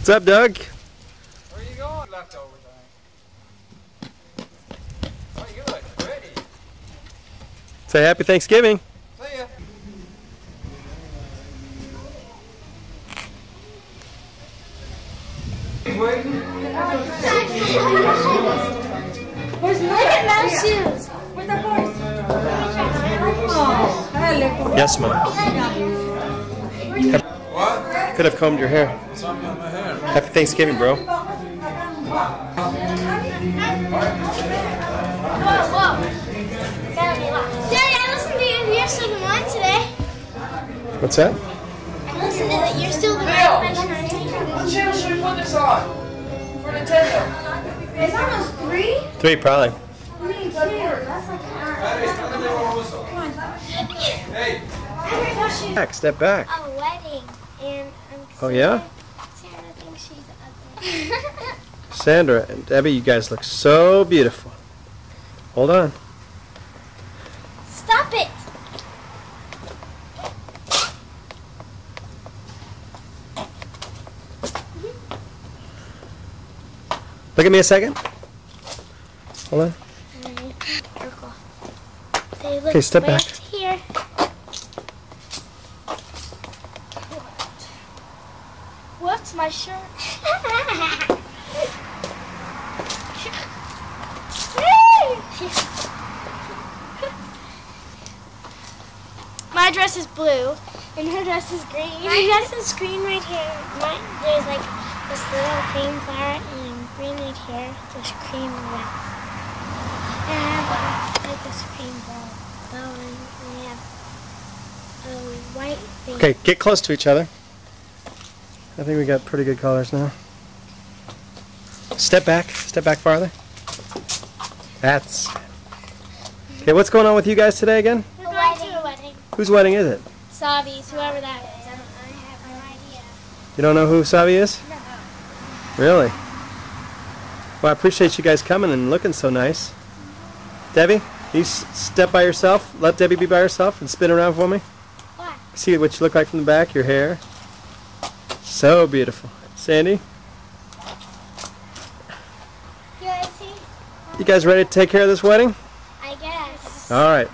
What's up, Doug? Where you going? Leftover thing. Oh, you look pretty. Say happy Thanksgiving. See ya. Where's Look at Mel's shoes. Where's the horse? Oh. Yes, ma'am. What? Could have combed your hair. Something in my hair. Happy Thanksgiving, bro. Whoa, whoa. Daddy, I listened to you. You're one today. What's that? I listened to that. You're still the one. What channel should we put this on? For Nintendo? It's almost three. Three, probably. Me too. That's like an hour. Hey, I heard how she Back, step back. a wedding, and I'm Oh, yeah? Thinks she's ugly. Sandra and Debbie, you guys look so beautiful. Hold on. Stop it! Look at me a second. Hold on. Circle. They look Okay, step back. here. What's my shirt? My dress is blue, and her dress is green. My dress is green right here. My, there's like this little cream flower and green right here. There's cream with. And I have uh, like this cream bow, bow and we have a white thing. Okay, get close to each other. I think we got pretty good colors now. Step back. Step back farther. That's. Okay, what's going on with you guys today again? We're going to a wedding. Whose wedding is it? Savi's, whoever that is. I, don't, I have no idea. You don't know who Savi is? No. Really? Well, I appreciate you guys coming and looking so nice. Debbie, you step by yourself. Let Debbie be by herself and spin around for me. What? See what you look like from the back, your hair. So beautiful. Sandy, You guys see? you guys ready to take care of this wedding? I guess. All right.